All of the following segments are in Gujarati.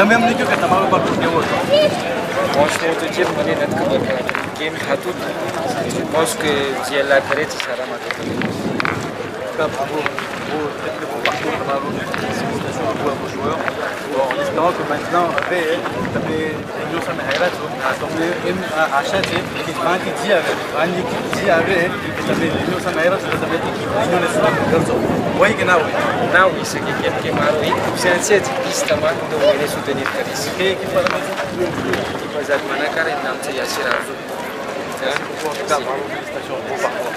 તમે અમને કહો કે તમારો બાપુ કેવો હતો? પહોંચને તો જે મને નથી ખબર કેમ થતું હતું કે જે અલ્લાહ કરે છે સારા માટે કરે Bravo, bravo, peut-être pour parcours, bravo, félicitations à vous, à vos joueurs. Bon, en espérant que maintenant, après, તમે એમનો સામે હાર્યા છો તમને એમ આશા છે કે ત્યાંથી જે આવે ત્યાંની જે આવે એ તમે એમનો સામે હાર્યા છો તો તમે એમનોને સલામ કરશો હોય કે ના હોય ના હોઈ શકે કેમ કે મારો એક ઓપ્શન છે જ પિસ્તામાં તો હું એને સુધરી કરીશ કે કિંમત તમે છો મજાક મને કરે નામ છે Yasir Azam En tout cas, bravo, félicitations, beau parcours.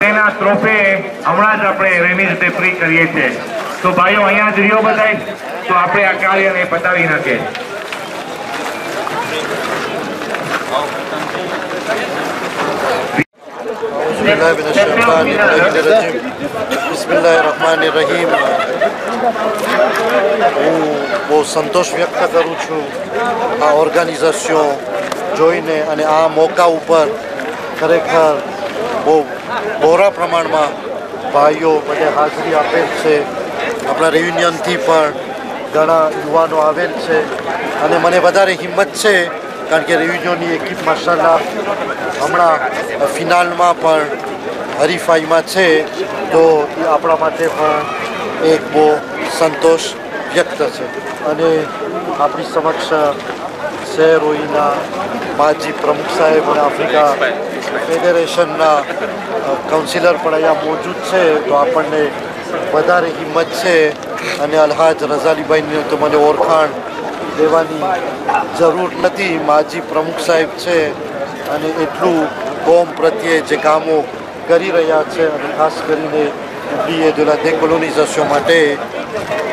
એના ટ્રોફે હમણાં જ આપણે રીતે ફ્રી કરીએ છીએ. તો ભાઈઓ, અહીંયા જ રહ્યો બધાય. તો આપણે આ કાર્યને પતાવી નાખીએ. બિસ્મિલ્લાહિર્રહમાનિર્રહીમ હું બહુ સંતોષ વ્યક્ત કરું છું આ ઓર્ગેનાઇઝેશન જોઈને અને આ મોકા ઉપર ખરેખર બહુ બહોળા પ્રમાણમાં ભાઈઓ બધે હાજરી આપેલ છે આપણા રિયુનિયનથી પણ ઘણા યુવાનો આવેલ છે અને મને વધારે હિંમત છે કારણ કે રિયુનિયનની એકિપ માશાલ્લાહ, હમણાં ફિનાલમાં પણ હરીફાઈમાં છે, તો આપણા માટે પણ એક બહુ સંતોષ વ્યક્ત છે. અને આપણી સમક્ષ, શહેરોઈના માજી પ્રમુખ સાહેબ અને આફ્રિકા ફેડરેશનના કાઉન્સિલર પણ અહીંયા મોજૂદ છે, તો આપણને વધારે હિંમત છે. અને અલહાજ રઝાલીભાઈની તો મને ઓળખાણ દેવાની જરૂર નથી. માજી પ્રમુખ સાહેબ છે અને એટલું કોમ પ્રત્યે જે કામો કરી રહ્યા છે અને ખાસ કરીને ડીએ દુલા દેકોલોનિઝેશન માટે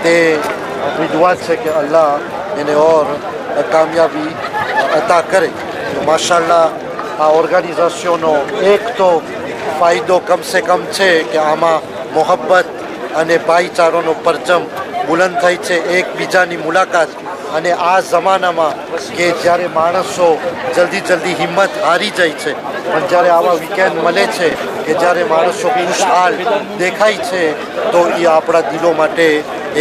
તે વિધવા છે કે અલ્લાહ એને ઓર કામયાબી અતા કરે. માશાલ્લાહ, આ ઓર્ગેનાઇઝેશનનો એક તો ફાયદો કમ સે કમ છે કે આમાં મોહબ્બત અને ભાઈચારોનો પરચમ બુલંદ થાય છે. એકબીજાની મુલાકાત અને આ જમાનામાં કે જ્યારે માણસો જલ્દી જલ્દી હિંમત હારી જાય છે, પણ જ્યારે આવા વીકેન્ડ મળે છે કે જ્યારે માણસો ખુશહાલ દેખાય છે, તો એ આપણા દિલો માટે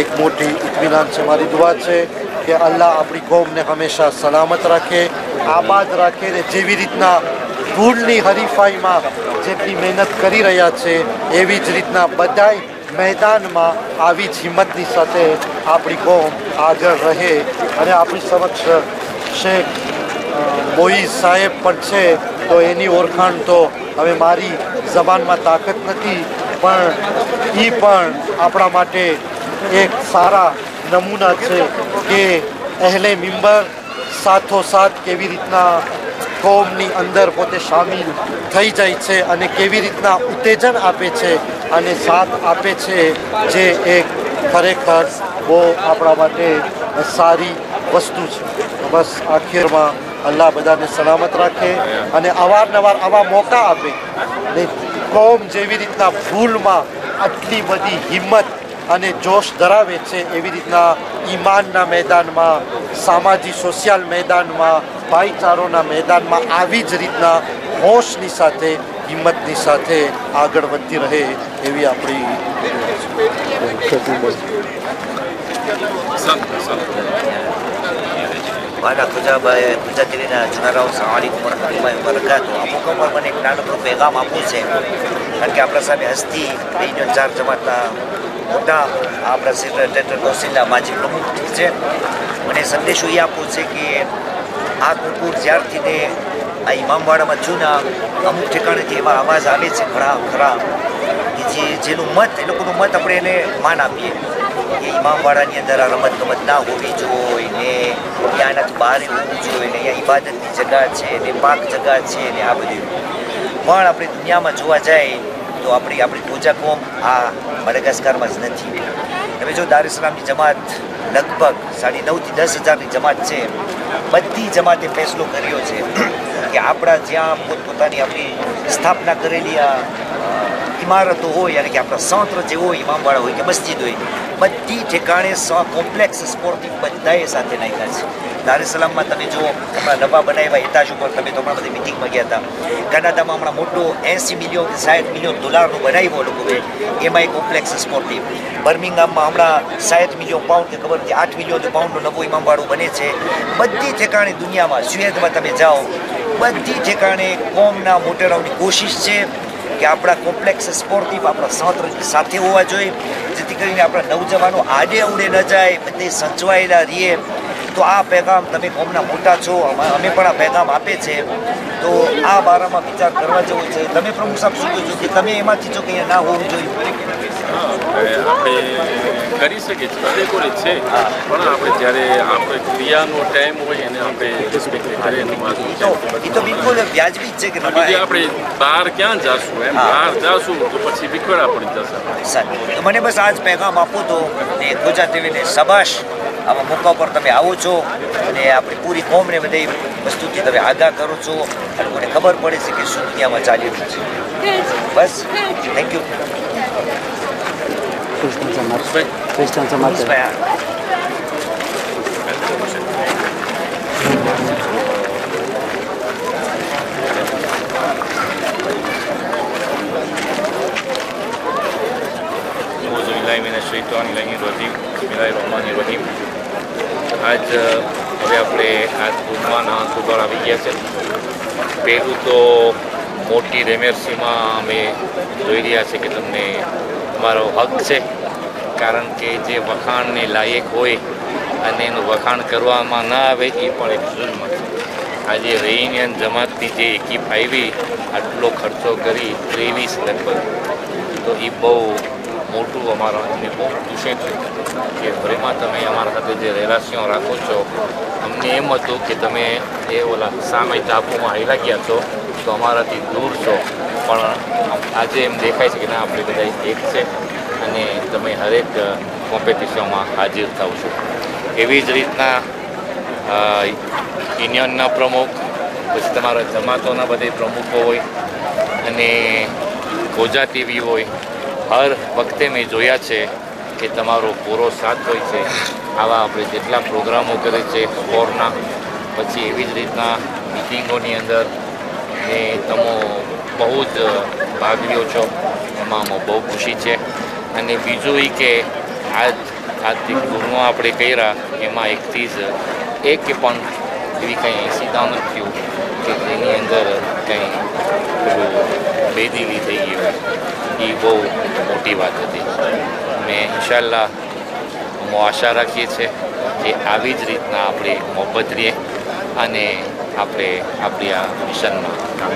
એક મોટી ઇતમિનાન છે. મારી દુઆ છે કે અલ્લાહ આપણી કોમને હંમેશા સલામત રાખે, આબાદ રાખે ને જેવી રીતના ધૂળની હરીફાઈમાં જેટલી મહેનત કરી રહ્યા છે, એવી જ રીતના બધાય મેદાનમાં આવી જ હિંમતની સાથે આપણી કોમ આગળ રહે અને આપણી સમક્ષ શેખ અ, સાહેબ પણ છે તો એની ઓળખાણ તો હવે મારી જબાનમાં તાકાત નથી પણ એ પણ આપણા માટે એક સારા નમૂના છે કે અહેલે સાથો સાથોસાથ કેવી રીતના કોમની અંદર પોતે સામેલ થઈ જાય છે અને કેવી રીતના ઉત્તેજન આપે છે અને સાથ આપે છે જે એક ખરેખર બહુ આપણા માટે સારી વસ્તુ છે. બસ આખીરમાં અલ્લાહ બધાને સલામત રાખે અને અવારનવાર આવા મોકા આપે. ને કોમ જેવી રીતના ભૂલમાં આટલી બધી હિંમત અને જોશ ધરાવે છે એવી રીતના ઈમાનના મેદાનમાં, સામાજિક સોશિયલ મેદાનમાં, ભાઈચારોના મેદાનમાં આવી જ રીતના હોશની સાથે, હિંમતની સાથે આગળ વધતી રહે એવી આપણી મારા ખુજાભાઈ ખુજા ટીવીના જોનારાઓ સામાલિક વરહમતુલ્લાહ વબરકાતુ અમુક ઉપર મને એક નાનકડું પેગામ આપવું છે. કારણ કે આપણા સામે હસ્તી, બે ચાર જમાતના મોટા આપણા સેક્રેટરી તહસીલના માજી પ્રમુખ છે. મને સંદેશો એ આપવો છે કે આ કુકુર જ્યારથી ને આ ઇમામવાડામાં જૂના અમુક ઠેકાણેથી એવા અવાજ આવે છે, ખરા ખરા, કે જે જેનું મત, એ લોકોનું મત આપણે એને માન આપીએ. કે ઇમામવાડાની અંદર આ રમત ગમત ના હોવી જોઈએ ને અહીંયા એનાથી બહાર હોવું જોઈએ ને, અહીંયા ઇબાદતની જગા છે ને, પાક જગા છે ને, આ બધું. પણ આપણે દુનિયામાં જોવા જાય તો આપણી આપણી પૂજા કોમ આ મડગાસ્કારમાં જ નથી. તમે જો દાર ઇસ્લામની જમાત લગભગ સાડી નવથી દસ હજારની જમાત છે, બધી જમાતે ફેસલો કર્યો છે કે આપણા જ્યાં પોતપોતાની આપણી સ્થાપના કરેલી આ ઇમારતો હોય અને કે આપણા સંત્ર જે હોય, ઇમામવાળા હોય કે મસ્જિદ હોય, બધી ઠેકાણે કોમ્પ્લેક્સ સ્પોર્ટિંગ બધાએ સાથે નાખ્યા છે. દારેસલામમાં તમે જો હમણાં નવા બનાવ્યા હિતાશ ઉપર તમે તો હમણાં બધી મિટિંગમાં ગયા હતા. કનાડામાં હમણાં મોટો એંસી મિલિયન કે સાઠ મિલિયન ડોલરનું બનાવ્યો લોકોએ. એમાં એક કોમ્પ્લેક્સ સ્પોર્ટિવ બર્મિંગામમાં હમણાં સાઠ મિલિયન પાઉન્ડ કે ખબર નથી આઠ મિલિયન પાઉન્ડનું નવું ઇમામવાળું બને છે. બધી ઠેકાણે દુનિયામાં સુએદમાં તમે જાઓ, બધી ઠેકાણે કોમના મોટેરાઓની કોશિશ છે કે આપણા કોમ્પ્લેક્સ સ્પોર્ટિવ આપણા સંત્ર સાથે હોવા જોઈએ, જેથી કરીને આપણા નવજવાનો આડે અવડે ન જાય, બધે સચવાયેલા રહીએ. તો આ પેગામ તમે કોમના મોટા છો અમે પણ આ પેગામ આપે છે. તો આ બારામાં વિચાર કરવા જેવો છે. તમે પ્રમુખ સાહેબ શું કહો છો કે તમે એમાંથી છો કે ના હોવું જોઈએ. આપણે કરી શકીએ છીએ. અનેકોને છે પણ આપણે જ્યારે આપણે ક્રિયાનો ટાઈમ હોય એને આપણે એ તો બિલકુલ વ્યાજબી જ છે કે આપણે બહાર ક્યાં જાશું? એમ બહાર જાશું તો પછી વિખેરા પડી જશે. મને બસ આજ પેગામ આપો તો ગુજરાત ટીવીને સબાશ આવા મોકા પર તમે આવો છો અને આપણી પૂરી કોમને બધી વસ્તુથી તમે આગાહ કરો છો અને મને ખબર પડે છે કે શું દુનિયામાં ચાલી રહ્યું છે બસ થેન્ક યુ أعوذ بالله من الشيطان اللعين الرجيم بسم الله الرحمن الرحيم આજ હવે આપણે આજ ગુમવાના અંત આવી ગયા છે. પહેલું તો મોટી રેમેરસીમાં અમે જોઈ રહ્યા છે કે તમને અમારો હક છે. કારણ કે જે વખાણને લાયક હોય અને એનું વખાણ કરવામાં ના આવે, એ પણ એક જુલ્મ છે. આજે રેઇનિયન જમાતની જે એકી ફાઈવી, આટલો ખર્ચો કરી ત્રેવીસ લગભગ. તો એ બહુ મોટું અમારા ખુશી થઈ કે ફરીમાં તમે અમારા સાથે જે રહેવાસીઓ રાખો છો, અમને એમ હતું કે તમે એ ઓલા સામે ટાપુમાં હાઈલા ગયા છો, તો અમારાથી દૂર છો. પણ આજે એમ દેખાય છે કે ના, આપણે બધા એક છે અને તમે હરેક કોમ્પિટિશનમાં હાજર થાવ છો. એવી જ રીતના યુનિયનના પ્રમુખ, પછી તમારા જમાતોના બધે પ્રમુખો હોય અને ગોજા ટીવી હોય હર વખતે મેં જોયા છે કે તમારો પૂરો સાથ હોય છે. આવા આપણે જેટલા પ્રોગ્રામો કરે છે ફોરના પછી એવી જ રીતના મિટિંગોની અંદર ને તમે બહુ જ ભાગ લ્યો છો. એમાં અમે બહુ ખુશી છે. અને બીજું એ કે આજ આજથી ગુરુ આપણે કર્યા, એમાં એકથી જ એક પણ એવી કંઈ સીધા થયું કે જેની અંદર કંઈ બેદીલી થઈ ગયું એ બહુ મોટી વાત હતી. ને ઇન્શાલ્લાહ અમે આશા રાખીએ છીએ કે આવી જ રીતના આપણે મોહબત રહીએ અને આપણે આપણી આ મિશનમાં કામ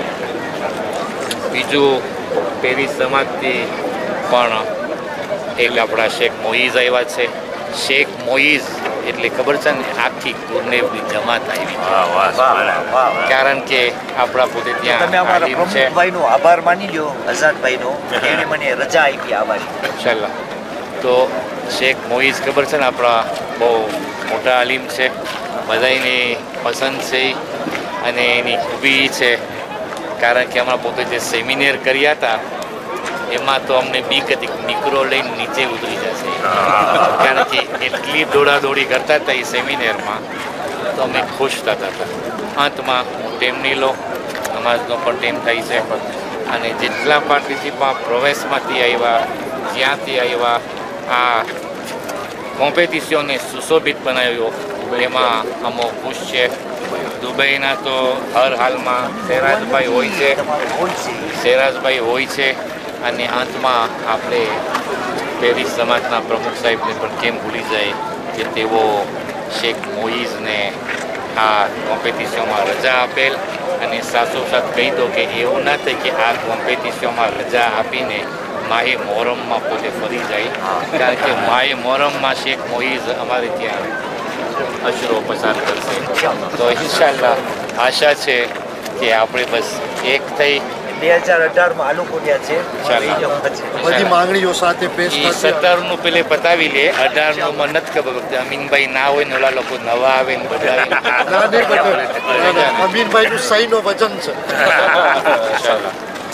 બીજું પેરિસ સમાજથી પણ એક આપણા શેખ મોઈઝ આવ્યા છે. શેખ મોઈઝ એટલે ખબર છે ને આખી ગુરનેવની જમાત આવી વાહ વાહ વાહ વાહ કારણ કે આપણા પોતે તમે ત્યાં અમારા આલિમ છે. પ્રમુખભાઈનો આભાર માની લ્યો આઝાદભાઈનો એણે મને રજા આપી આવવાની ઇન્શાલ્લાહ તો શેખ મોઈઝ ખબર છે ને આપણા બહુ મોટા આલિમ છે બધાની પસંદ છે અને એની ખૂબી છે. કારણ કે હમણાં પોતે જે સેમિનેર કર્યા હતા એમાં તો અમને બીક હતી દીકરો લઈને નીચે ઉતરી જશે. કારણ કે એટલી દોડાદોડી કરતા હતા એ સેમિનારમાં તો અમે ખુશ થતા હતા. અંતમાં હું ટેમની લો નમાઝનો પણ ટેમ થાય છે અને જેટલા પાર્ટિસિપા પ્રવેશમાંથી આવ્યા જ્યાંથી આવ્યા આ કોમ્પિટિશનને સુશોભિત બનાવ્યો એમાં અમો ખુશ છે. દુબઈના તો હર હાલમાં શહેરાજભાઈ હોય છે. શહેરાજભાઈ હોય છે. અને અંતમાં આપણે પેરિસ સમાજના પ્રમુખ સાહેબને પણ કેમ ભૂલી જાય કે તેઓ શેખ મોઈઝને આ કોમ્પિટિશનમાં રજા આપેલ અને સાથોસાથ કહી દો કે એવું ના થાય કે આ કોમ્પિટિશનમાં રજા આપીને માએ મોહરમમાં પોતે ફરી જાય. કારણ કે માએ મોહરમમાં શેખ મોઈઝ અમારે ત્યાં અશરો પસાર કરશે. તો ઇન્શાલ્લાહ આશા છે કે આપણે બસ એક થઈ બે હજાર અઢારમાં આ લોકો છે. બધી માંગણીઓ સાથે પેશ પેલે પતાવી લે. અઢારનું મને નથી ખબર અમીનભાઈ ના હોય ને ઓલા લોકો નવા આવે ને બધા. આવે. ના વચન છે.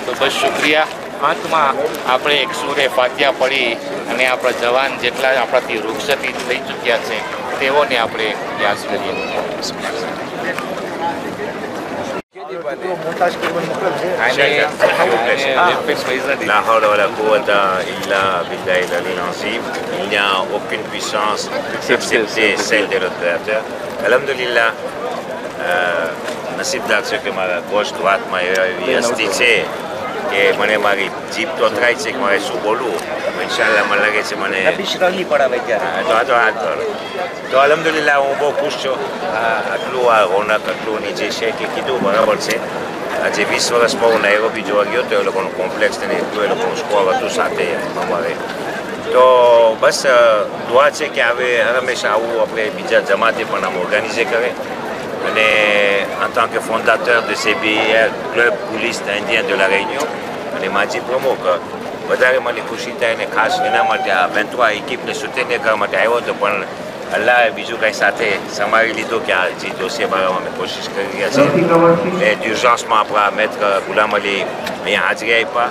તો બસ શુક્રિયા. અંતમાં આપણે એક સૂરે ફાતિયા પડી અને આપણા જવાન જેટલા આપણાથી વૃક્ષથી થઈ ચૂક્યા છે તેઓને આપણે યાદ કરીએ. Il n'y a aucune puissance excepté celle de l'ordinateur. Alhamdulillah, euh, nasib dak ce que ma gauche, droite, ma justice, કે મને મારી જીભ તો થાય છે કે મારે શું બોલવું ઇન્શાલ્લાહ મને લાગે છે મને રંગી પડાવે ત્યારે તો આ તો હાથ ધર. તો અલહમદુલિલ્લાહ હું બહુ ખુશ છું. આટલું આ રોનક આટલું ની જે છે કે કીધું બરાબર છે. આજે વીસ વર્ષમાં હું નાયરોબી જોવા ગયો તો એ લોકોનું કોમ્પ્લેક્સ અને એટલું એ લોકોનું સ્કોર હતું સાથે અમારે. તો બસ દુઆ છે કે હવે હંમેશા આવું આપણે બીજા જમાતે પણ આમ ઓર્ગેનાઇઝે કરે. અને en tant que fondateur de CBR Club Couliste Indien de la Réunion અને માજી પ્રમુખ વધારે મને ખુશી થાય અને ખાસ એના માટે આ વેન્ટવા એકિપને સુટેને કરવા માટે આવ્યો હતો પણ અલ્લાહે બીજું કંઈ સાથે સમાવી લીધું કે આ જે દોષે બારામાં અમે કોશિશ કરી રહ્યા છીએ એ d'urgence-માં આપણા મેત્ર ગુલામ અલી અહીંયા હાજરી આપ્યા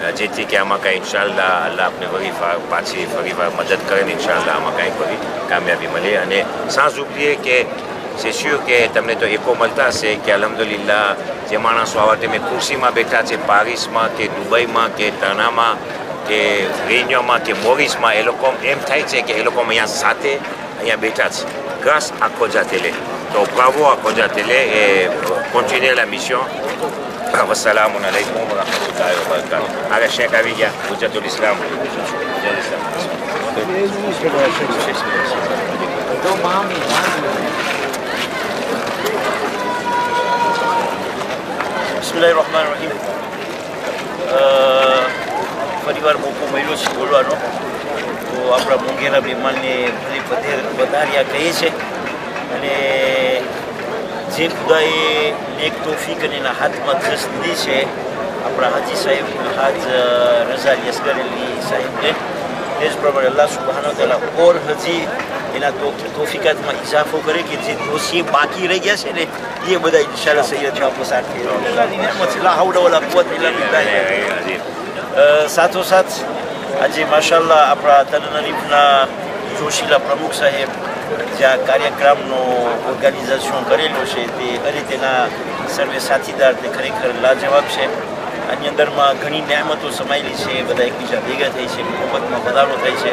અ, જેથી કે આમાં કાંઈ ઇન્શાલ્લાહ અલ્લાહ આપને ફરી વાર પાછી ફરી વાર મદદ કરે ને ઇન્શાલ્લાહ આમાં કાંઈ ફરી કામયાબી મળે અને સાંજ ઉપરીએ કે sûr કે તમને તો એકો મળતા હશે કે અલહમદુલિલ્લાહ જે માણસો આવા તમે ખુરશીમાં બેઠા છે પારિસમાં કે દુબઈમાં કે તનામાં કે રેન્યોમાં કે મોરિસમાં એ લોકો એમ થાય છે કે એ લોકો અહીંયા સાથે અહીંયા બેઠા છે grâce à Khoja Télé. Donc bravo Khoja Télé et continuez la mission. Wassalamu alaikum wa rahmatullahi wa barakatuh. Allez, Cheikh આવી ગયા ગુજરાતુલ ઇસ્લામ ગુજરાતુલ ઇસ્લામ. બિસ્મિલ્લાહ રહમાન રહીમ ફરીવાર મોકો મળ્યો છે બોલવાનો. તો આપણા મોંઘેરા મહેમાનને ભલે પધેર વધાર્યા કહીએ છે. અને જે ખુદાએ નેક તોફીક અને એના હાથમાં દ્રષ્ટિ છે, આપણા હાજી સાહેબ, હાજ રઝા યસગર અલી સાહેબને. એ જ પ્રમાણે અલ્લાહ સુબહાનો તેના ઓર હજી એના તોફિકાતમાં ઇજાફો કરે કે જે દોષી બાકી રહી ગયા છે ને એ બધા ઇન્શાલ્લાહ સૈયદમાં પસાર થઈ રહ્યા સાથોસાથ આજે માશાલ્લાહ આપણા તનનરીફના જોશીલા પ્રમુખ સાહેબ જે આ કાર્યક્રમનો ઓર્ગેનાઇઝેશન કરેલો છે તે અને તેના સર્વે સાથીદાર તે ખરેખર લાજવાબ છે. આની અંદરમાં ઘણી નિયામતો સમાયેલી છે બધા એકબીજા ભેગા થઈ છે મોહબ્બતમાં વધારો થાય છે.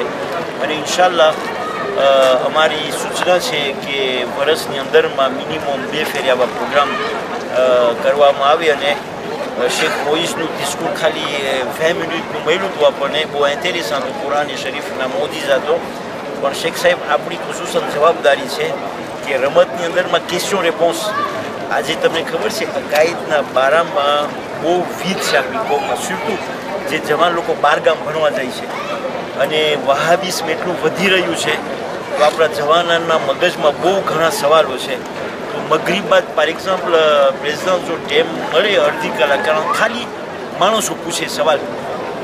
અને ઇન્શાલ્લાહ અમારી સૂચના છે કે વર્ષની અંદરમાં મિનિમમ બે ફેરી પ્રોગ્રામ કરવામાં આવે અને શેખ મોઈસનું બિસ્કુટ ખાલી વીસ મિનિટનું મળ્યું હતું આપણને, બહુ હતું કુરાન શરીફના મોદીઝા તો. પણ શેખ સાહેબ આપણી ખુશુસન જવાબદારી છે કે રમતની અંદરમાં ક્વેશ્ચન રેપોન્સ આજે તમને ખબર છે અકાયદના બારામાં બહુ વીજ છે આપણી કોમમાં, સુટું જે જવાન લોકો બારગામ ભણવા જાય છે. અને વહાબીસ એટલું વધી રહ્યું છે. તો આપણા જવાનના મગજમાં બહુ ઘણા સવાલો છે. તો મગરી બાદ ફોર એક્ઝામ્પલ પ્રેસિડન્ટ જો ટેમ મળે અડધી કલાક, કારણ ખાલી માણસો પૂછે સવાલ.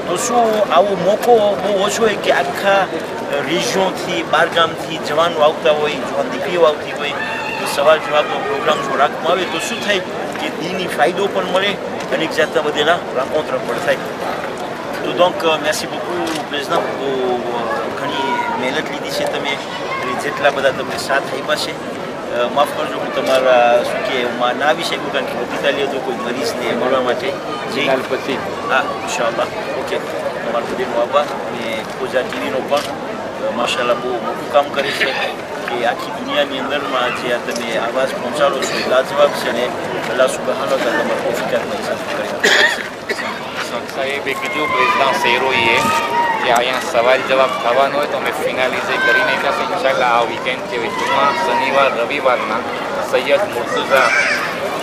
તો શું આવો મોકો બહુ ઓછો હોય કે આખા રિજિયોનથી બારગામથી જવાનો આવતા હોય, જવાન દીકરીઓ આવતી હોય? તો સવાલ જવાબનો પ્રોગ્રામ જો રાખવામાં આવે તો શું થાય કે દીની ફાયદો પણ મળે અને એક જાતના બધેના રાકોન્ત્ર પણ થાય? તો donc merci beaucoup président pour ઘણી મહેનત લીધી છે તમે અને જેટલા બધા તમને સાથ આપ્યા છે માફ કરજો હું તમારા શું કે માં ના આવી શકું કારણ કે હોસ્પિટલી હતું કોઈ મરીઝને મળવા માટે જે પછી. હા ઇન્શાલ્લાહ ઓકે. તમારા બધાનો આભાર. અને પૂજા ટીવીનો પણ માશાલ્લાહ બહુ મોટું કામ કરે છે કે આખી દુનિયાની અંદરમાં જે આ તમે આવાજ પહોંચાડો છો એ લાજવાબ છે અને અલ્લાહ સુબહાનો તાલા તમારા તોફિકાતમાં ઇજાફત કરે સાહેબે કીધું પ્રેસિડન્ટ શેરોએ કે અહીંયા સવાલ જવાબ થવાનો હોય તો અમે ફિનાલિઝે કરી નાખ્યા છે ઇન્શાલ્લાહ આ વીકેન્ડ કે જુમા શનિવાર, રવિવારના સૈયદ મુર્તુઝા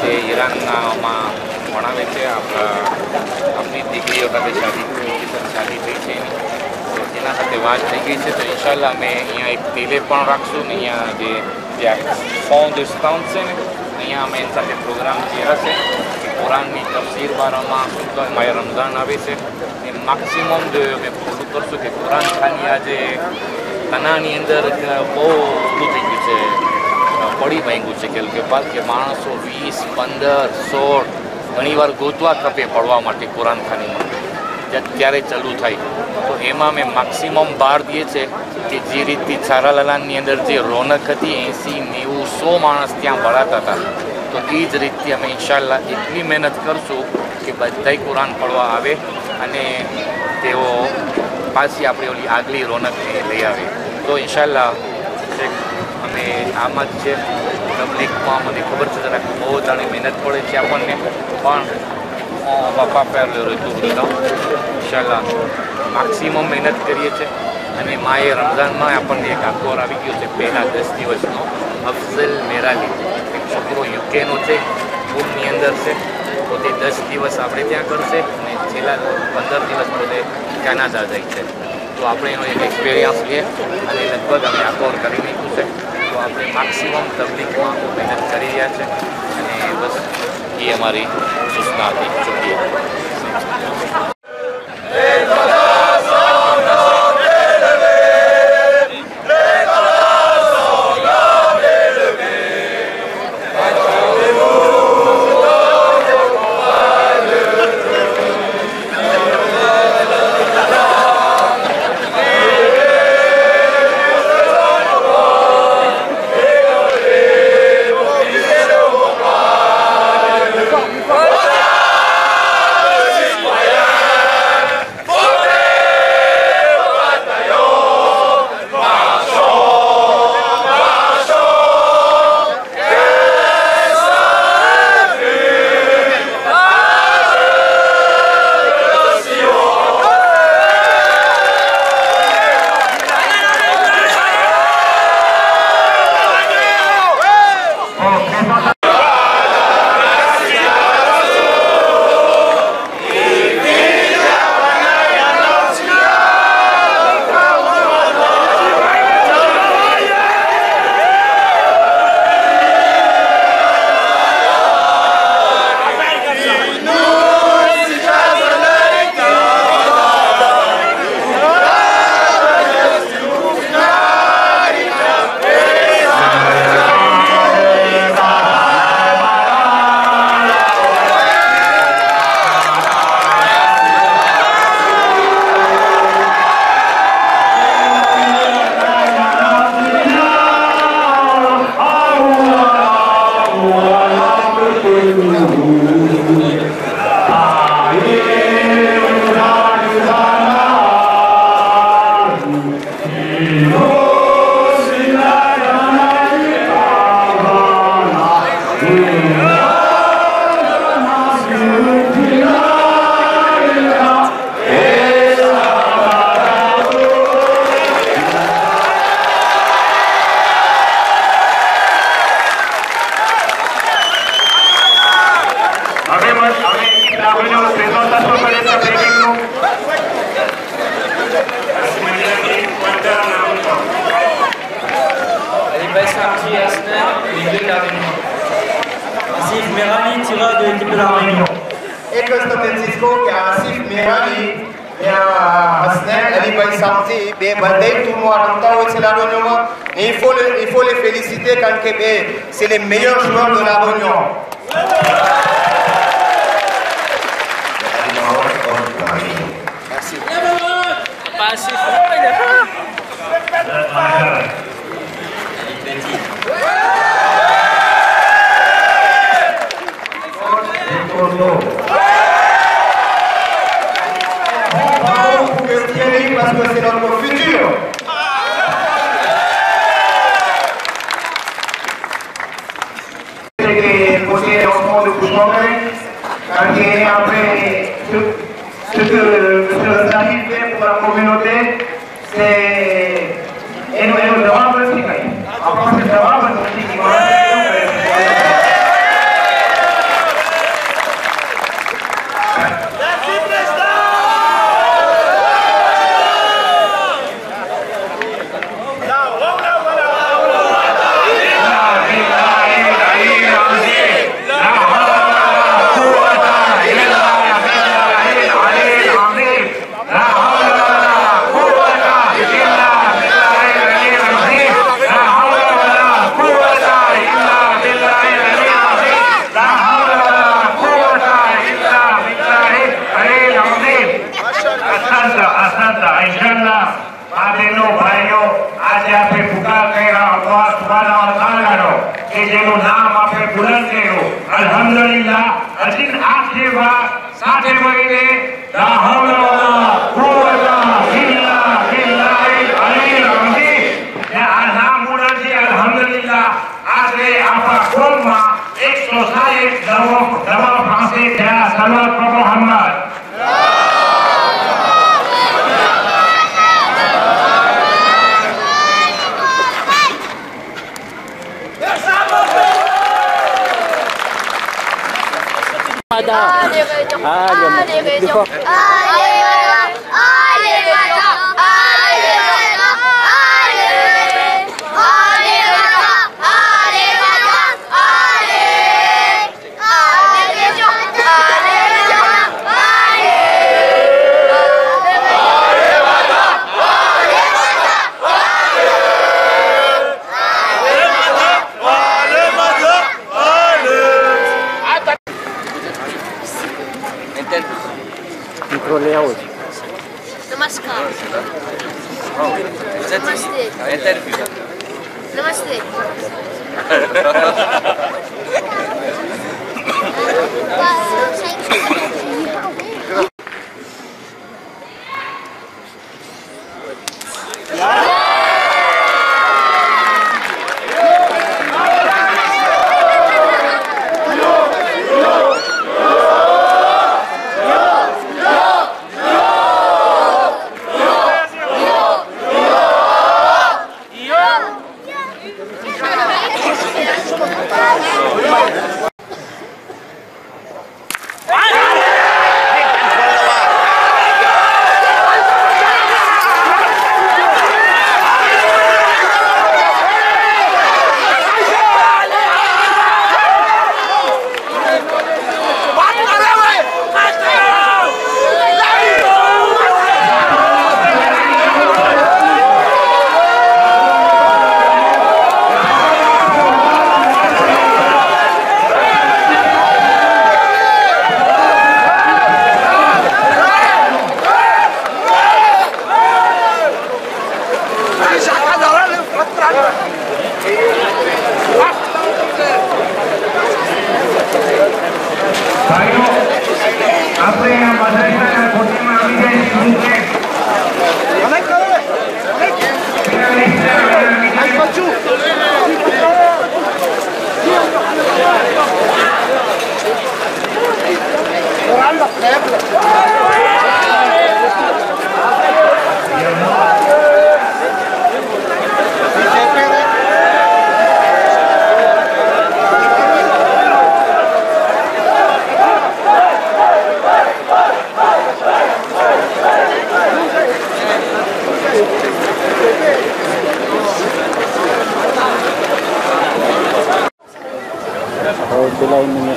જે ઈરાનનામાં ભણાવે છે, આપણા આપણી દીકરીઓ સાથે શાદી શાદી થઈ છે તો એના સાથે વાત થઈ ગઈ છે. તો ઇન્શાલ્લાહ અમે અહીંયા એક તેલે પણ રાખશું ને અહીંયા જે ફોન ડિસ્કાઉન્ટ છે ને, અહીંયા અમે એની સાથે પ્રોગ્રામ જે હશે કુરાનની તફસીર બારામાં માય રમઝાન આવે છે. એ મેક્સિમમ અમે પૂરું કરશું કે કુરાન ખાની આજે તનાની અંદર બહુ ઓલું થઈ ગયું છે. પડી ભાંગ્યું છે કે કે બાદ કે માણસો વીસ, પંદર, સોળ ઘણીવાર ગોતવા ખપે પડવા માટે કુરાન ખાનીમાં. ક્યારે ચાલુ થાય. તો એમાં અમે મેક્સિમમ બહાર દઈએ છે કે જે રીતથી છારાલાલાની અંદર જે રોનક હતી, એંસી, નેવું, સો માણસ ત્યાં ભરાતા હતા. તો એ જ રીતથી અમે ઇન્શાલ્લાહ એટલી મહેનત કરશું કે બધાય કુરાન પડવા આવે અને તેઓ પાછી આપણી ઓલી આગલી રોનકને લઈ આવે. તો ઇન્શાલ્લાહ અમે આમાં જ છે. પબ્લિકમાં મને ખબર છે જરાક બહુ જાણી મહેનત પડે છે આપણને, પણ બાપા પહેલો ઋતુ ઇન્શાલ્લાહ મેક્સિમમ મહેનત કરીએ છીએ અને માએ રમઝાનમાં આપણને એક આખોર આવી ગયો છે, પહેલા દસ દિવસનો અફઝલ મેરાલી. છોકરો યુકેનો છે પૂરની અંદર છે. તો તે દસ દિવસ આપણે ત્યાં કરશે અને છેલ્લા પંદર દિવસ પોતે કેનાડા જાય છે. તો આપણે એનો એક એક્સપિરિયન્સ લઈએ અને લગભગ અમે અખબાર કરી નાખ્યું છે. તો આપણે મેક્સિમમ તકલીફમાં મહેનત કરી રહ્યા છે અને બસ એ અમારી સૂચના હતી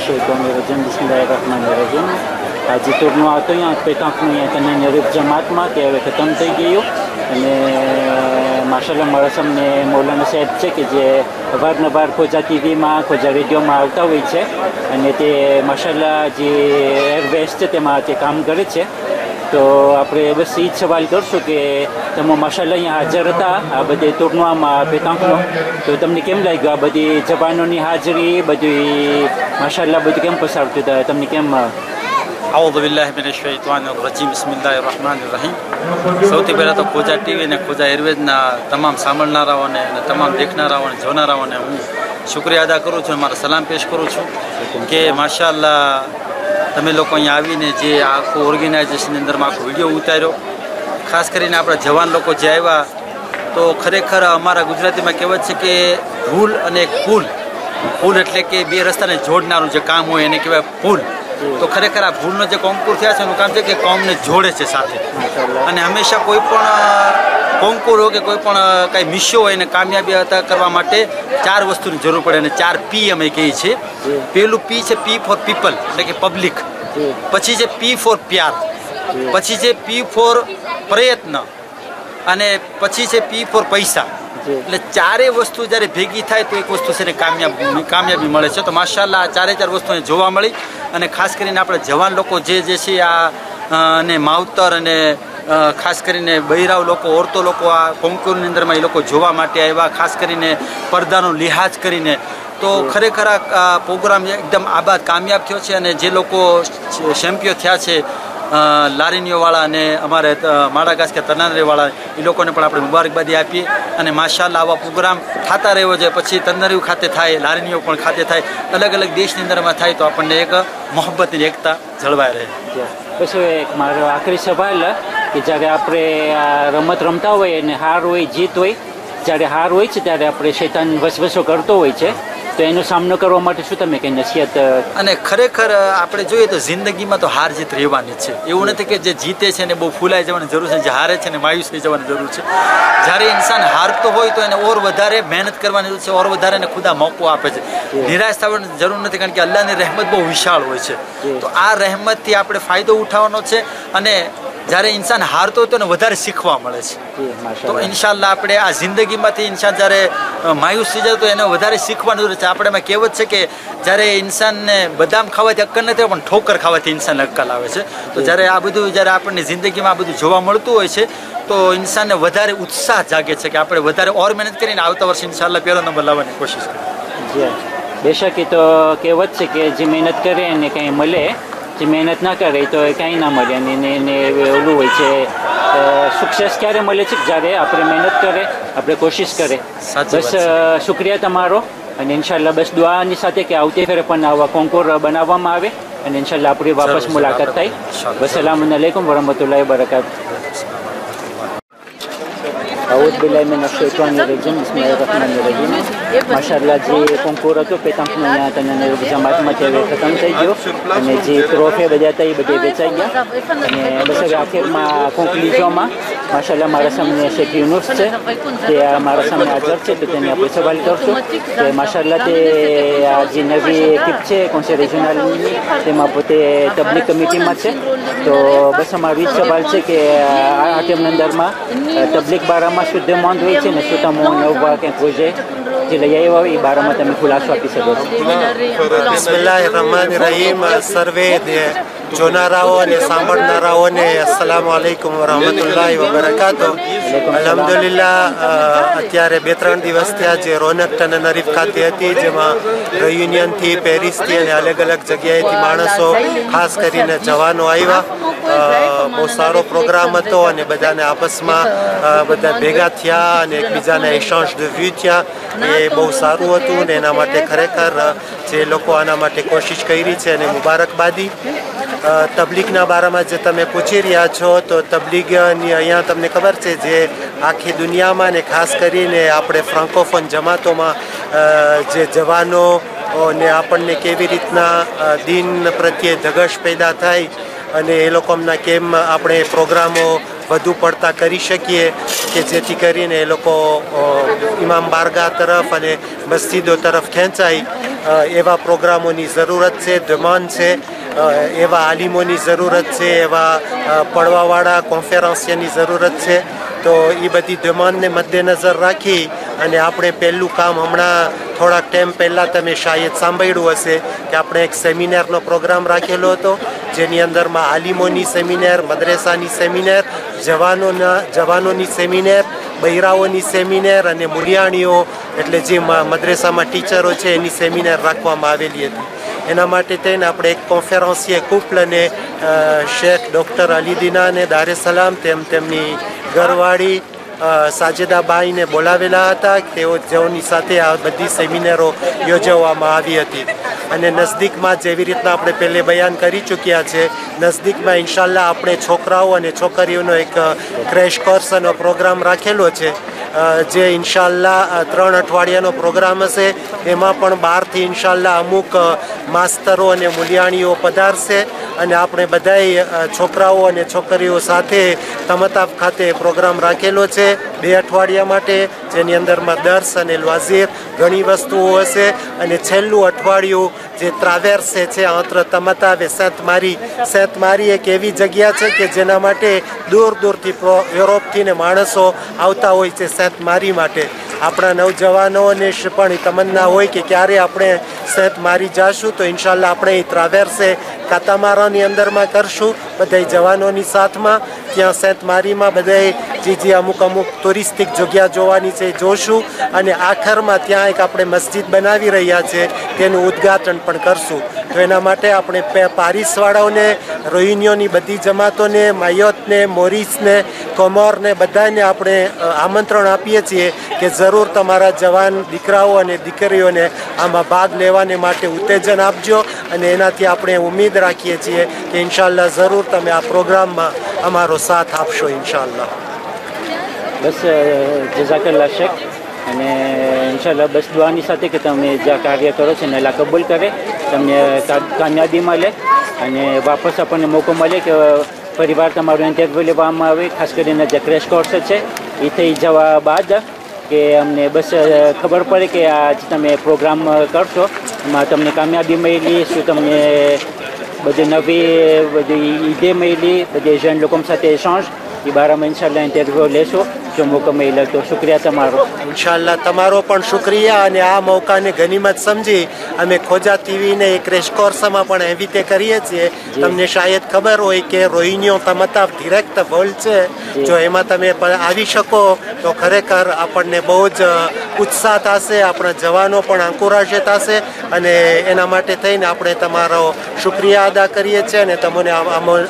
શૈતાનરજીમ બિસ્મિલ્લાહિર રહમાનિર રહીમ આજે આવતો અહીંયા પેટાંકનું અહીંયા તમને નિરીફ જમાતમાં કે હવે ખતમ થઈ ગયું અને માશાલ્લા મારા સામને મૌલાના સાહેબ છે કે જે અવારનવાર ખોજા ટીવીમાં ખોજા રેડિયોમાં આવતા હોય છે અને તે માશાલ્લા જે એરવેસ છે તેમાં તે કામ કરે છે તો આપણે બસ એ જ સવાલ કરશું કે તમે માશાલ્લા અહીંયા હાજર હતા આ બધી ટૂંકમાં પેતાંકનો તો તમને કેમ લાગ્યું આ બધી જવાનોની હાજરી બધી માશાલ્લાહ બધું કેમ પસાર થયું તમને કેમ أعوذ بالله من الشيطان الرجيم بسم الله الرحمن الرحيم સૌથી પહેલાં તો ખોજા ટીવી અને ખોજા એરવેજના તમામ સાંભળનારાઓને અને તમામ દેખનારાઓને જોનારાઓને હું શુક્રિયા અદા કરું છું અને મારા સલામ પેશ કરું છું કે માશાલ્લાહ તમે લોકો અહીંયા આવીને જે આખું ઓર્ગેનાઇઝેશનની અંદરમાં આખો વિડીયો ઉતાર્યો ખાસ કરીને આપણા જવાન લોકો જે આવ્યા તો ખરેખર અમારા ગુજરાતીમાં કહેવત છે કે ભૂલ અને એક પુલ એટલે કે બે રસ્તાને જોડનારું જે કામ હોય એને કહેવાય પુલ. તો ખરેખર આ ભૂલનો જે કોંકુર થયા છે એનું કામ છે કે કોમને જોડે છે સાથે. અને હંમેશા કોઈ પણ કોંકુર હોય કે કોઈ પણ કાંઈ મિશ્યો હોય એને કામયાબી હતા કરવા માટે ચાર વસ્તુની જરૂર પડે અને ચાર પી અમે કહીએ છીએ. પહેલું પી છે પી ફોર પીપલ એટલે કે પબ્લિક પછી છે પી ફોર પ્યાર. પછી છે પી ફોર પ્રયત્ન. અને પછી છે પી ફોર પૈસા. એટલે ચારેય વસ્તુ જ્યારે ભેગી થાય તો એક વસ્તુ છે કામયાબ કામયાબી મળે છે. તો માશાલ્લાહ આ ચારે ચાર વસ્તુ જોવા મળી અને ખાસ કરીને આપણે જવાન લોકો જે જે છે આ ને અને માવતર અને ખાસ કરીને બૈરાવ લોકો ઓરતો લોકો આ કોંકુરની અંદરમાં એ લોકો જોવા માટે આવ્યા ખાસ કરીને પડદાનો લિહાજ કરીને. તો ખરેખર આ પ્રોગ્રામ એકદમ આબાદ કામયાબ થયો છે અને જે લોકો ચેમ્પિયન થયા છે લારીનીઓવાળા અને અમારે અ, માળાગાસ કે તનારીવાળા એ લોકોને પણ આપણે મુબારકબાદી આપીએ. અને માશાલા આવા પ્રોગ્રામ થતા રહેવો જોઈએ પછી તંદરીઓ ખાતે થાય લારીનીઓ પણ ખાતે થાય અલગ અલગ દેશની અંદરમાં થાય તો આપણને એક મોહબ્બતની એકતા જળવાઈ રહે. પછી એક મારો આખરી સવાલ કે જ્યારે આપણે આ રમત રમતા હોય અને હાર હોય જીત હોય જ્યારે હાર હોય છે ત્યારે આપણે શૈતાન વસવસો કરતો હોય છે. તો એનો સામનો કરવા માટે શું તમે કંઈ નસીહત અને ખરેખર આપણે જોઈએ તો જિંદગીમાં તો હાર જીત રહેવાની છે. એવું નથી કે જે જીતે છે ને બહુ ફૂલાઈ જવાની જરૂર છે જે હારે છે ને માયુસ થઈ જવાની જરૂર છે. જ્યારે ઇન્સાન હારતો હોય તો એને ઓર વધારે મહેનત કરવાની જરૂર છે ઓર વધારે એને ખુદા મોકો આપે છે. નિરાશ થવાની જરૂર નથી કારણ કે અલ્લાહની રહેમત બહુ વિશાળ હોય છે. તો આ રહેમતથી આપણે ફાયદો ઉઠાવવાનો છે અને જ્યારે ઇન્સાન હારતો હોય તો વધારે શીખવા મળે છે. તો ઇન્શાલ્લાહ આપણે આ જિંદગીમાંથી ઇન્સાન જ્યારે માયુસ થઈ જાય તો એને વધારે શીખવાનું રહે છે. આપણે એમાં કહેવત છે કે જ્યારે ઇન્સાનને બદામ ખાવાથી અક્કલ નથી પણ ઠોકર ખાવાથી ઇન્સાન અક્કલ આવે છે. તો જ્યારે આ બધું જ્યારે આપણને જિંદગીમાં આ બધું જોવા મળતું હોય છે તો ઇન્સાનને વધારે ઉત્સાહ જાગે છે કે આપણે વધારે ઓર મહેનત કરીને આવતા વર્ષે ઇન્શાલ્લાહ પહેલો નંબર લાવવાની કોશિશ કરીએ. બેશક એ તો કહેવત છે કે જે મહેનત કરે એને કંઈ મળે જે મહેનત ના કરે તો એ કાંઈ ના મળે અને એને ઓલું હોય છે. સક્સેસ ક્યારે મળે છે? જ્યારે આપણે મહેનત કરે આપણે કોશિશ કરે. બસ શુક્રિયા તમારો. અને ઇન્શાલ્લાહ બસ દુઆની સાથે કે આવતી ફેરે પણ આવા કોન્કોર બનાવવામાં આવે. અને ઇન્શાલ્લાહ આપણી વાપસ મુલાકાત. થાય. વસલામ અલૈકુમ વરહમતુલ્લાહ વબરકાત અવધબિલ્લામિનશેત્વાનિરજીમ બિસ્મિલ્લાહ રહમાન રહીમ માશાલ્લાહ જે કોન્કોર હતો પેતાંકનો અહીંયા તમે નરેન્દ્ર જમાતમાં તે ખતમ થઈ ગયો અને જે ટ્રોફી બધા હતા એ બધે વેચાઈ ગયા અને બસ હવે આખેરમાં કોન્ક્લુઝનમાં માશાલ્લાહ મારા સામે શેખ યુનુસ છે તે મારા સામે હાજર છે તો તેને આપણે સવાલ કરશું કે માશાલ્લાહ તે જે નવી ટીપ છે કોન્સે રિજનલની તેમાં પોતે તબલીગ કમિટીમાં છે તો બસ અમારો એ સવાલ છે કે આ ટીમના અંદરમાં તબલીગ બારામાં શુદ્ધ મોંધ હોય છે ને શું તમે નવા કે પ્રોજેક્ટ જે લઈ આવ્યા હોય, એ બારામાં તમે ખુલાસો આપી શકો છો. સર્વે જોનારાઓ અને સાંભળનારાઓને અસલામ આલૈકુમ વરહમતુલ્લાહ વબરકાતો અલહમદુલિલ્લાહ અત્યારે બે ત્રણ દિવસ થયા જે રોનક ટન નરીફ ખાતે હતી, જેમાં યુનિયનથી પેરિસથી અને અલગ અલગ જગ્યાએથી માણસો, ખાસ કરીને જવાનો આવ્યા. બહુ સારો પ્રોગ્રામ હતો અને બધાને આપસમાં બધા ભેગા થયા અને એકબીજાને એશાંશ de vue થયા. એ બહુ સારું હતું ને એના માટે ખરેખર જે લોકો આના માટે કોશિશ કરી છે અને મુબારકબાદી. તબલીગના બારામાં જે તમે પૂછી રહ્યા છો, તો તબલીગની અહીંયા તમને ખબર છે જે આખી દુનિયામાં ને ખાસ કરીને આપણે ફ્રાન્કોફોન જમાતોમાં જે જવાનો ને આપણને કેવી રીતના દિન પ્રત્યે ધગશ પેદા થાય અને એ લોકોના કેમ આપણે પ્રોગ્રામો વધુ પડતા કરી શકીએ કે જેથી કરીને એ લોકો ઇમામ બારગાહ તરફ અને મસ્જિદો તરફ ખેંચાય એવા પ્રોગ્રામોની જરૂરત છે ધમાન છે. એવા આલિમોની જરૂરત છે, એવા પડવાવાળા કોન્ફરન્સિયાની જરૂરત છે. તો એ બધી ડિમાન્ડને મદ્દેનજર રાખી અને આપણે પહેલું કામ હમણાં થોડાક ટાઈમ પહેલાં તમે શાયદ સાંભળ્યું હશે કે આપણે એક સેમિનારનો પ્રોગ્રામ રાખેલો હતો, જેની અંદરમાં આલિમોની સેમિનાર, મદ્રેસાની સેમિનાર, જવાનોના, જવાનોની સેમિનાર, બૈરાઓની સેમિનાર અને મુરિયાણીઓ એટલે જે મદ્રેસામાં ટીચરો છે, એની સેમિનાર રાખવામાં આવેલી હતી. એના માટે થઈને આપણે એક કોન્ફરન્સીએ કુપલ અને શેખ ડૉક્ટર અલીદીના અને દારે સલામ તેમ તેમની ઘરવાળી સાજેદાબાઈને બોલાવેલા હતા તેઓ જેઓની સાથે આ બધી સેમિનારો યોજવામાં આવી હતી. અને નજદીકમાં જેવી રીતના આપણે પહેલે બયાન કરી ચૂક્યા છે, નજદીકમાં ઇન્શાલ્લાહ આપણે છોકરાઓ અને છોકરીઓનો એક ક્રેશ કોર્સનો પ્રોગ્રામ રાખેલો છે. જે ઇન્શાલ્લા ત્રણ અઠવાડિયાનો પ્રોગ્રામ હશે, એમાં પણ બહારથી ઇન્શાલ્લા અમુક માસ્તરો અને મૂલિયાણીઓ પધારશે અને આપણે બધાય છોકરાઓ અને છોકરીઓ સાથે તમતાફ ખાતે પ્રોગ્રામ રાખેલો છે. બે અઠવાડિયા માટે, જેની અંદરમાં દર્શ અને લ્વાઝીર ઘણી વસ્તુઓ હશે અને છેલ્લું અઠવાડિયું જે ત્રાવેર્સે છે અંત્ર તમતાવે સેત મારી સેત મારી એક એવી જગ્યા છે કે જેના માટે દૂર દૂરથી યુરોપથી ને માણસો આવતા હોય છે. સેન્ટ મારી માટે. આપણા નવજવાનોને પણ તમન્ના હોય કે ક્યારે આપણે સેન્ટ મારી જાશું, તો ઇન્શાલ્લાહ આપણે એ ત્રાવેર્સે કાતામારાની અંદરમાં કરશું. બધા જવાનોની સાથમાં ત્યાં સેન્ટ મારીમાં બધાય જે જે અમુક અમુક ટુરિસ્ટિક જગ્યા જોવાની છે જોશું. અને આખરમાં ત્યાં એક આપણે મસ્જિદ બનાવી રહ્યા છે. તેનું ઉદ્ઘાટન પણ કરશું. તો એના માટે આપણે પારિસવાળાઓને, રોહિણીઓની બધી જમાતોને, માયોતને, મોરિસને, કોમોરને બધાને આપણે આમંત્રણ આપીએ છીએ કે જરૂર તમારા જવાન દીકરાઓ અને દીકરીઓને આમાં ભાગ લેવાને માટે ઉત્તેજન આપજો અને એનાથી આપણે ઉમેદ રાખીએ છીએ કે ઇન્શાલ્લાહ જરૂર તમે આ પ્રોગ્રામમાં અમારો સાથ આપશો ઇન્શાલ્લાહ. બસ જઝાકલ્લા શેખ. અને ઇન્શાલ્લાહ બસ દુઆની સાથે કે તમે જે કાર્ય કરો છો ને અલ્લાહ કબૂલ કરે તમને કામયાબી મળે અને વાપસ આપણને મોકો મળે કે પરિવાર તમારો ઇન્ટરવ્યૂ લેવામાં આવે ખાસ કરીને જે ક્રેશ કોર્સ છે એ થઈ જવા બાદ કે અમને બસ ખબર પડે કે આ તમે પ્રોગ્રામ કરશો એમાં તમને કામયાબી મળી શું તમને બધી નવી બધી ઈદે મળી બધી જૈન લોકો સાથે એશાંશ એ બારામાં ઇન્શાલ્લાહ ઇન્ટરવ્યૂ લેશો જો મોકો મળ્યો તો શુક્રિયા તમારો. ઇન્શાલ્લાહ તમારો પણ શુક્રિયા અને આ મોકાને ગનીમત સમજી અમે ખોજા ટીવીને એક રેસકોર્સમાં પણ એવી રીતે કરીએ છીએ. તમને શાયદ ખબર હોય કે રોહિણીઓ તમતા ડિરેક્ટ વર્લ્ડ છે. જો. એમાં તમે આવી શકો તો ખરેખર આપણને બહુ જ ઉત્સાહ થશે આપણા જવાનો પણ અંકુરાશે થશે અને એના માટે થઈને આપણે તમારો શુક્રિયા અદા કરીએ છીએ અને તમને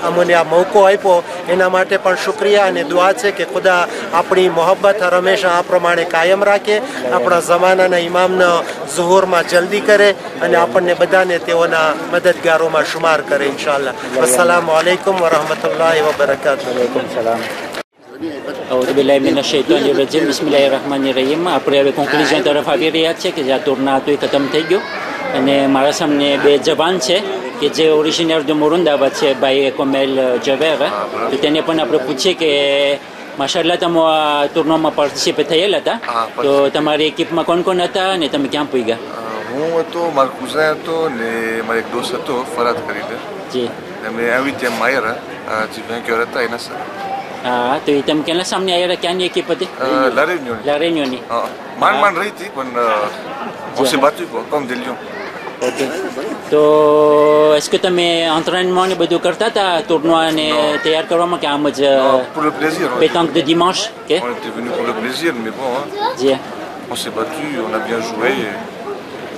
અમને આ મોકો આપ્યો. એના માટે પણ શુક્રિયા અને દુઆ છે કે ખુદા આપણી મોહબ્બત હંમેશા આ પ્રમાણે કાયમ રાખે આપણા જમાનાના ઇમામનો ઝુહુરમાં જલ્દી કરે અને આપણને બધાને તેઓના મદદગારોમાં શુમાર કરે ઇન્શાલ્લાહ અસલામ અલૈકુમ વરહમતુલ્લાહ વબરકાતુ સલામ. અઉઝુ બિલ્લાહિ મિનશ શૈતાનિર રજીમ બિસ્મિલ્લાહિર rahmanir rahim આપણે હવે કોન્ક્લુઝન તરફ આવી રહ્યા છે કે જે આ ટૂરના હતું એ ખતમ થઈ ગયું અને મારા સામે બે જવાન છે કે જે ઓરિજિનલ જો મોરુંદાબાદ છે ભાઈ કોમેલ જવેર તો તેને પણ આપણે પૂછીએ કે માશાલ્લાહ તમે આ ટુર્નામાં પાર્ટિસિપેટ થયેલા હતા તો તમારી એકિપમાં કોણ કોણ હતા અને તમે ક્યાં પૂગ્યા હું હતો મારો કુઝા હતો ને મારો એક દોસ્ત હતો ફરાદ કરીને જી અમે આવી ત્યાં માયરા જે બેંક્યોર હતા એના સાથે તો એ તમે કેના સામે આવ્યા ક્યાંની એકિપ હતી La Réunion. La Réunionની હા માંડ માંડ રહી હતી પણ on s'est battu quoi comme des lions okay તો est-ce que તમે entraînement ને બધું કરતા હતા tournoi ને તૈયાર કરવામાં કે આમ જ pour le plaisir on pétanque de dimanche કે on était venu pour le plaisir mais bon hein, G on s'est battu on a bien joué et...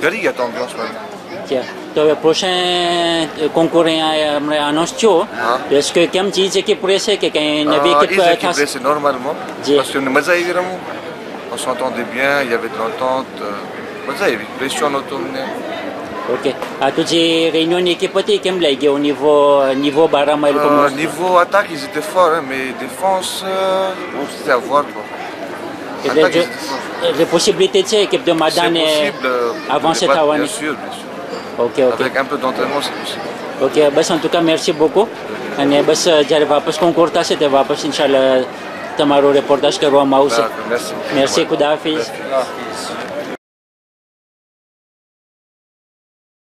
Gary il y a de l'ambiance man જી તો હવે prochain concours અહીંયા હમણાં annonce થયો તો est-ce que કેમ ચીજ એકિપ રહેશે કે કંઈ નવી Ah, એકિપ ils équipent થશે c'est normalement parce qu'on est મજા આવી રમવું on s'entendait bien il y avait de l'entente euh, મજા આવી પ્રેશર નહોતું અમને ઓકે આ તો જે રેન્યોની એકેપ હતી કેમ લાગી au niveau niveau બારામાં એ લોકો Euh, niveau attaque, ils étaient forts, hein, mais défense, euh, bon, c'était à voir. Quoi. એટલે Attaque, જો ils étaient forts. એટલે પોસિબિલિટી છે કે જો C'est માદાને possible. euh, avancer mais pas- થવાની Bien sûr, bien sûr. Okay okay Avec un peu d'entraînement, c'est possible. Okay બસ en tout cas merci beaucoup અને બસ જ્યારે વાપસ કોન્કોર થશે તે વાપસ ઇન્શાલ્લાહ તમારો રિપોર્ટાજ કરવામાં આવશે D'accord, merci. merci ખુદા હાફિઝ